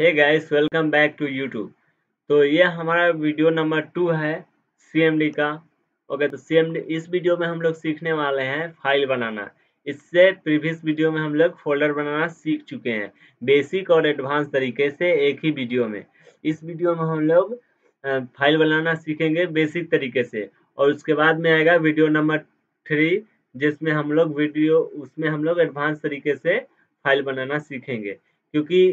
Hey guys welcome back to YouTube तो ये हमारा वीडियो नंबर टू है सीएमडी का। ओके तो सीएमडी इस वीडियो में हम लोग सीखने वाले हैं फ़ाइल बनाना। इससे प्रीवियस वीडियो में हम लोग फोल्डर बनाना सीख चुके हैं। बेसिक और एडवांस तरीके से एक ही वीडियो में। इस वीडियो में हम लोग फ़ाइल बनाना सीखेंगे बेसिक तरीके से। और उसके बाद में आएगा वीडियो नंबर थ्री जिसमें हम लोग वीडियो उसमें हम लोग एडवांस तरीके से फ़ाइल बनाना सीखेंगे। क्योंकि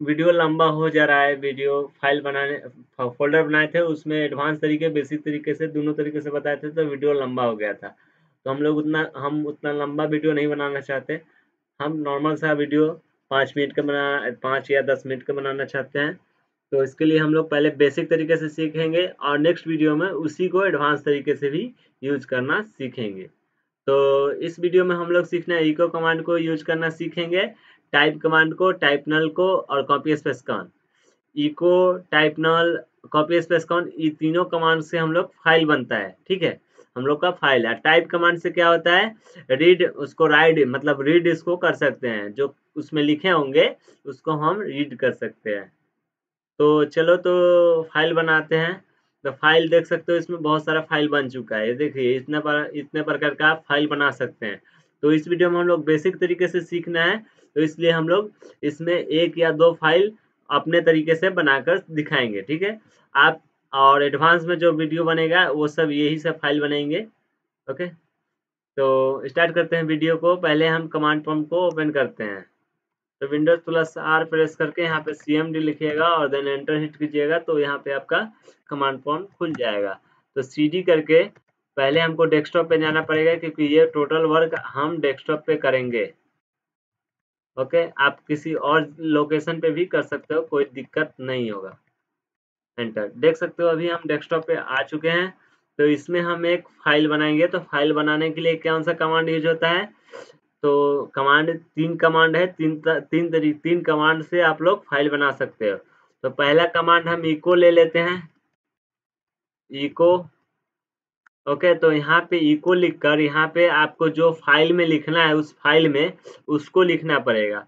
वीडियो लंबा हो जा रहा है, वीडियो फ़ाइल बनाने, फोल्डर बनाए थे, उसमें एडवांस तरीके बेसिक तरीके से, दोनों तरीके से बताए थे तो वीडियो लंबा हो गया था। तो हम लोग उतना, हम उतना लंबा वीडियो नहीं बनाना चाहते। हम नॉर्मल सा वीडियो पाँच मिनट का बना, पाँच या दस मिनट का बनाना चाहते हैं। तो इसके लिए हम लोग पहले बेसिक तरीके से सीखेंगे और नेक्स्ट वीडियो में उसी को एडवांस तरीके से भी यूज़ करना सीखेंगे। तो इस वीडियो में हम लोग सीखना इको कमांड को यूज़ करना सीखेंगे। टाइप कमांड को, टाइप नल को और copy space con. Echo, type null, copy space con, ये तीनों कमांड से हम लोग फ़ाइल बनता है, ठीक है? हम लोग का फ़ाइल है। टाइप कमांड से क्या होता है? रीड उसको राइड मतलब रीड इसको कर सकते हैं। जो उसमें लिखे होंगे, उसको हम रीड कर सकते हैं। तो चलो तो फ़ाइल बनाते हैं। तो फ़ाइल देख सकते हो, इसमें बहुत सारा फ़ाइल बन चुका है। देखिए, इतना पर, इतने प्रकार का आप फ़ाइल बना सकते हैं। तो इस वीडियो में हम लोग बेसिक तरीके से सीखना है। तो इसलिए हम लोग इसमें एक या दो फ़ाइल अपने तरीके से बनाकर दिखाएँगे, ठीक है? आप और एडवांस में जो वीडियो बनेगा, वो सब यही सब फ़ाइल बनेंगे, ओके? तो स्टार्ट करते हैं वीडियो को। पहले हम कमांड पम्प को ओपन करते हैं। तो विंडोज़ प्लस आर प्रेस करके यहाँ पे सी एम डी लिखिएगा और देन एंटर हिट कीजिएगा तो यहाँ पे आपका कमांड पम्प खुल जाएगा। तो सी डी करके पहले हमको डेस्कटॉप पे जाना पड़ेगा, क्योंकि ये टोटल वर्क हम डेस्कटॉप पे करेंगे। ओके? आप किसी और लोकेशन पे भी कर सकते हो, कोई दिक्कत नहीं होगा। एंटर देख सकते हो, अभी हम डेस्कटॉप पे आ चुके हैं। तो इसमें हम एक फ़ाइल बनाएँगे। तो फ़ाइल बनाने के लिए कौन सा कमांड यूज़ होता है? तो कमांड तीन कमांड है। तीन तीन तरीके तीन कमांड से आप लोग फ़ाइल बना सकते हो। तो पहला कमांड हम इको ले लेते हैं। इको ओके तो यहाँ पे इको लिखकर यहाँ पे आपको जो फ़ाइल में लिखना है, उस फ़ाइल में उसको लिखना पड़ेगा।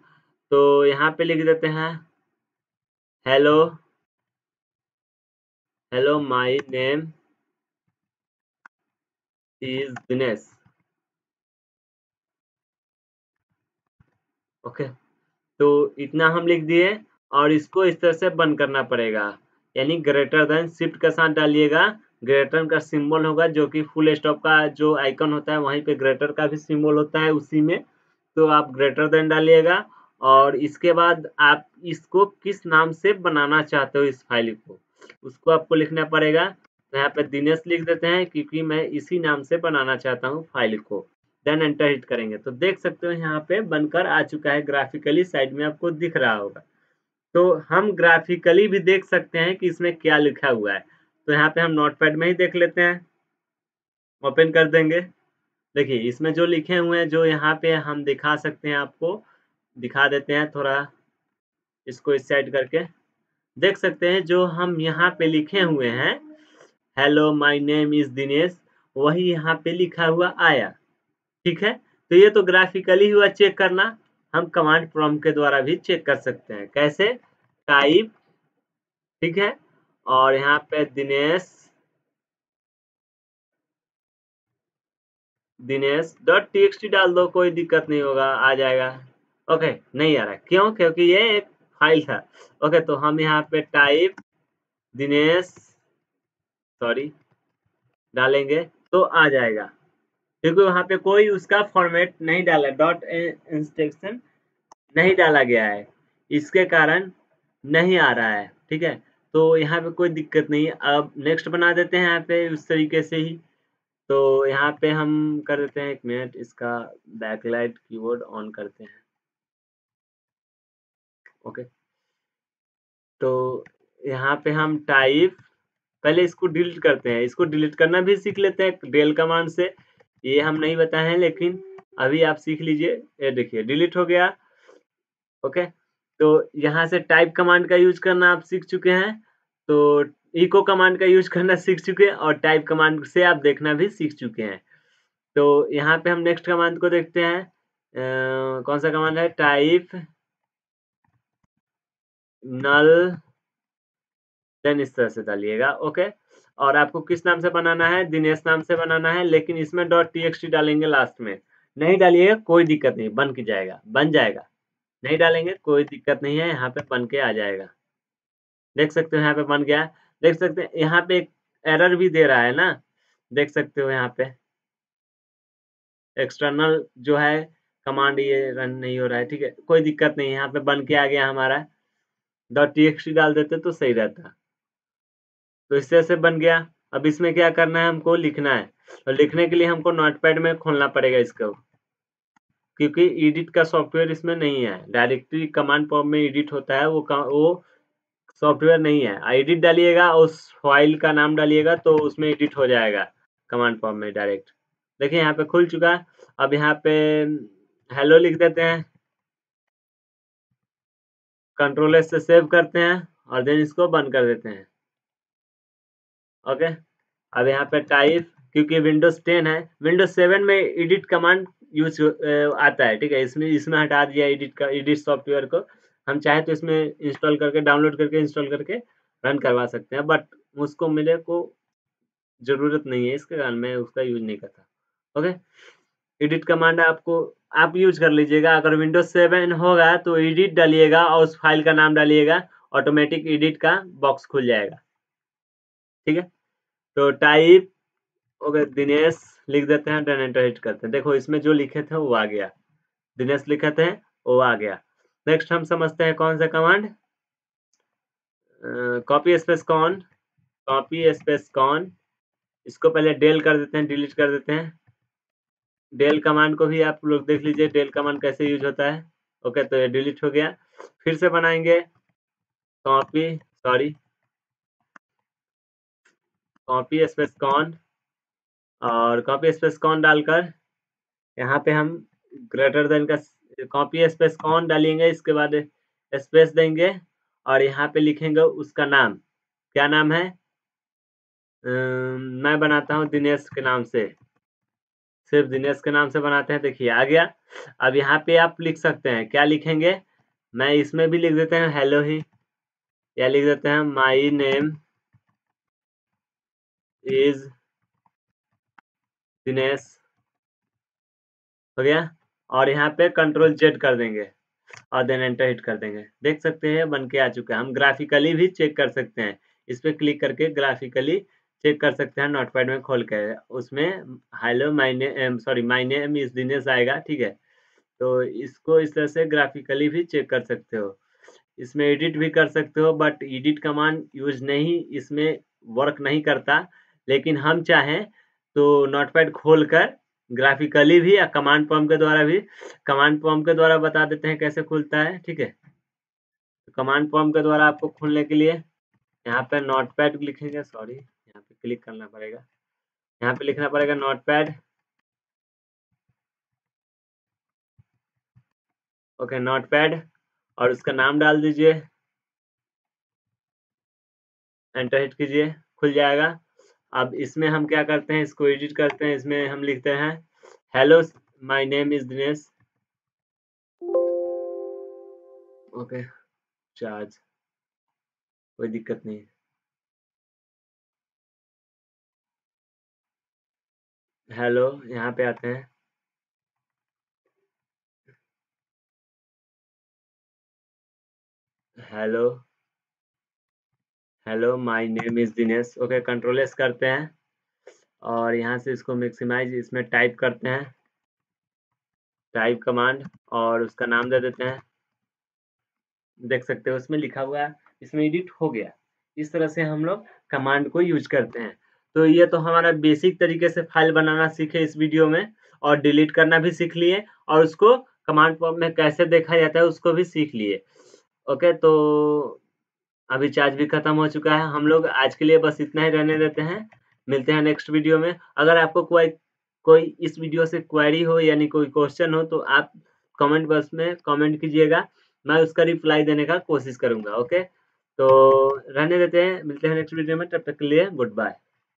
तो यहाँ पे लिख देते हैं hello hello my name is Dinesh okay तो इतना हम लिख दिए और इसको इस तरह से बंद करना पड़ेगा। यानी ग्रेटर देन शिफ्ट के साथ डालिएगा। ग्रेटर का सिंबल होगा जो कि फुल स्टॉप का जो आइकन होता है, वहीं पे ग्रेटर का भी सिंबल होता है उसी में। तो आप ग्रेटर देन डालिएगा और इसके बाद आप इसको किस नाम से बनाना चाहते हो इस फ़ाइल को? उसको आपको लिखना पड़ेगा। तो यहाँ पे दिनेश लिख देते हैं क्योंकि मैं इसी नाम से बनाना चाहता हूँ फ़ाइल को। देन एंटर हिट करेंगे। तो देख सकते हो यहाँ पे बनकर आ चुका है ग्राफिकली, साइड में आपको दिख रहा होगा। तो हम ग्राफिकली भी देख सकते हैं कि इसमें क्या लिखा हुआ है। तो यहाँ पे हम नोटपैड में ही देख लेते हैं। ओपन कर देंगे। देखिए, इसमें जो लिखे हुए हैं, जो यहाँ पे हम दिखा सकते हैं आपको, दिखा देते हैं थोड़ा इसको इस साइड करके। देख सकते हैं, जो हम यहाँ पे लिखे हुए हैं hello my name is Dinesh वही यहाँ पे लिखा हुआ आया। ठीक है? तो ये तो ग्राफिकली हुआ चेक करना। हम कमांड प्रॉम के द्वारा भी चेक कर सकते हैं। कैसे? टाइप ठीक है? और यहाँ पे दिनेश दिनेश, डॉट टी डाल दो, कोई दिक्कत नहीं होगा, आ जाएगा। ओके, नहीं आ रहा। क्यों? क्योंकि ये एक फ़ाइल था। ओके तो हम यहाँ पे टाइप दिनेश, सॉरी, डालेंगे तो आ जाएगा। क्योंकि वहाँ पे कोई उसका फॉर्मेट नहीं डाला, डॉट इंस्ट्रक्शन नहीं डाला गया है। इसके कारण नहीं आ रहा है, ठीक है? तो यहाँ पे कोई दिक्कत नहीं है। अब नेक्स्ट बना देते हैं यहाँ पे उस तरीके से ही। तो यहाँ पे हम कर देते हैं एक मिनट इसका बैकलाइट कीबोर्ड ऑन करते हैं। ओके तो यहाँ पे हम टाइप पहले इसको डिलीट करते हैं। इसको डिलीट करना भी सीख लेते हैं डेल कमांड से। ये हम नहीं बताए हैं, लेकिन अभी आप सीख लीजिए। ये देखिए डिलीट हो गया। ओके तो यहाँ से टाइप कमांड का यूज़ करना आप सीख चुके हैं तो इको कमांड का यूज़ करना सीख चुके हैं और टाइप कमांड से आप देखना भी सीख चुके हैं। तो यहाँ पे हम नेक्स्ट कमांड को देखते हैं। आ, कौन सा कमांड है? टाइप नल देन इस तरह से डालिएगा ओके और आपको किस नाम से बनाना है? दिनेश नाम से बनाना है लेकिन इसमें डॉट टी डालेंगे लास्ट में। नहीं डालिएगा कोई दिक्कत नहीं बन की जाएगा बन जाएगा। नहीं डालेंगे, कोई दिक्कत नहीं है, यहाँ पे बन के आ जाएगा। देख सकते हो यहाँ पे बन गया। देख सकते हैं, यहाँ पे एक एरर भी दे रहा है ना? देख सकते हो यहाँ पे। एक्सटर्नल जो है कमांड ये रन नहीं हो रहा है, ठीक है? कोई दिक्कत नहीं यहाँ पे बन के आ गया हमारा। डॉट टी डाल देते तो सही रहता। तो इस तरह से बन गया। अब इसमें क्या करना है हमको? लिखना है। और लिखने के लिए हमको नोटपैड में खोलना पड़ेगा इसको। क्योंकि एडिट का सॉफ्टवेयर इसमें नहीं है। डायरेक्टली कमांड पॉप में एडिट होता है, वो वो सॉफ्टवेयर नहीं है। एडिट डालिएगा उस फ़ाइल का नाम डालिएगा तो उसमें एडिट हो जाएगा कमांड पॉप में डायरेक्ट देखिए यहाँ पे खुल चुका है। अब यहाँ पे हेलो लिख देते हैं। कंट्रोल से सेव करते हैं और देन इसको बंद कर देते हैं। ओके अब यहाँ पे टाइप क्योंकि विंडोज़ 10 है विंडोज़ 7 में एडिट कमांड यूज़ आता है, ठीक है? इसमें इसमें हटा दिया एडिट का एडिट सॉफ्टवेयर को। हम चाहे तो इसमें इंस्टॉल करके डाउनलोड करके इंस्टॉल करके रन करवा सकते हैं बट उसको मेरे को ज़रूरत नहीं है इसके कारण, मैं उसका यूज़ नहीं करता। ओके एडिट कमांड आपको, आप यूज़ कर लीजिएगा। अगर विंडोज़ सेवन होगा तो एडिट डालिएगा और उस फ़ाइल का नाम डालिएगा। ऑटोमेटिक एडिट का बॉक्स खुल जाएगा। ठीक है? तो टाइप ओके दिनेश लिख देते हैं देन एंटर हिट करते हैं। देखो, इसमें जो लिखे थे, वो आ गया। दिनेश लिखे थे, वो आ गया। नेक्स्ट हम समझते हैं कौन सा command copy space con? Copy space con? इसको पहले डेल कर देते हैं डिलीट कर देते हैं। डेल कमांड को भी आप लोग देख लीजिए डेल कमांड कैसे यूज़ होता है। ओके तो ये डिलीट हो गया। फिर से बनाएँगे। Copy sorry copy space con? और कॉपी स्पेस कौन डालकर? यहाँ पे हम ग्रेटर देन का कॉपी स्पेस कौन डालेंगे? इसके बाद स्पेस देंगे और यहाँ पे लिखेंगे उसका नाम। क्या नाम है? मैं बनाता हूँ दिनेश के नाम से। सिर्फ़ दिनेश के नाम से बनाते हैं। देखिए, आ गया। अब यहाँ पे आप लिख सकते हैं। क्या लिखेंगे? मैं इसमें भी लिख देते हैं हेलो ही। या लिख देते हैं माई नेम इज़ दिनेश हो गया? और यहाँ पे कंट्रोल जेड कर देंगे। और देन एंटर हिट कर देंगे। देख सकते हैं, बन के आ चुका है। हम ग्राफिकली भी चेक कर सकते हैं। इस पर क्लिक करके ग्राफिकली चेक कर सकते हैं। नोटपैड में खोल के। उसमें हेलो माइने sorry my name is Dinesh आएगा, ठीक है? तो इसको इस तरह से ग्राफिकली भी चेक कर सकते हो। इसमें एडिट भी कर सकते हो बट एडिट कमांड यूज़ नहीं, इसमें वर्क नहीं करता। लेकिन हम चाहें तो नोटपैड खोलकर ग्राफिकली भी या कमांड पम्प के द्वारा भी कमांड पम्प के द्वारा बता देते हैं कैसे खुलता है, ठीक है? तो कमांड पम्प के द्वारा आपको खोलने के लिए यहाँ पे नोटपैड लिखेंगे सॉरी यहाँ पे क्लिक करना पड़ेगा। यहाँ पे लिखना पड़ेगा नोटपैड ओके नोटपैड और उसका नाम डाल दीजिए। एंटर हिट कीजिए, खुल जाएगा। अब इसमें हम क्या करते हैं, इसको एडिट करते हैं, इसमें हम लिखते हैं hello my name is Dinesh okay charge कोई दिक्कत नहीं हेलो यहाँ पे आते हैं। Hello hello my name is Dinesh okay control S करते हैं। और यहाँ से इसको मैक्सिमाइज इसमें टाइप करते हैं। टाइप कमांड और उसका नाम दे देते हैं। देख सकते हो, उसमें लिखा हुआ है। इसमें एडिट हो गया। इस तरह से हम लोग कमांड को यूज़ करते हैं। तो ये तो हमारा बेसिक तरीके से फ़ाइल बनाना सीखे इस वीडियो में और डिलीट करना भी सीख लिए और उसको कमांड में कैसे देखा जाता है उसको भी सीख लिए। ओके तो अभी चार्ज भी खत्म हो चुका है। हम लोग आज के लिए बस इतना ही रहने देते हैं। मिलते हैं नेक्स्ट वीडियो में। अगर आपको कोई कोई इस वीडियो से क्वेरी हो यानी कोई क्वेश्चन हो तो आप कमेंट बॉक्स में कमेंट कीजिएगा। मैं उसका रिप्लाई देने का कोशिश करूँगा ओके तो रहने देते हैं। मिलते हैं नेक्स्ट वीडियो में। तब तक के लिए गुड बाय